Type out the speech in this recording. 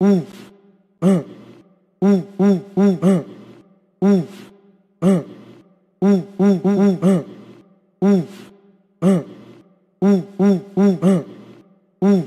呜，嗯，呜呜呜，嗯，呜，嗯，呜呜呜，嗯，呜，嗯，呜呜呜，嗯，呜。